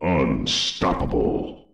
Unstoppable.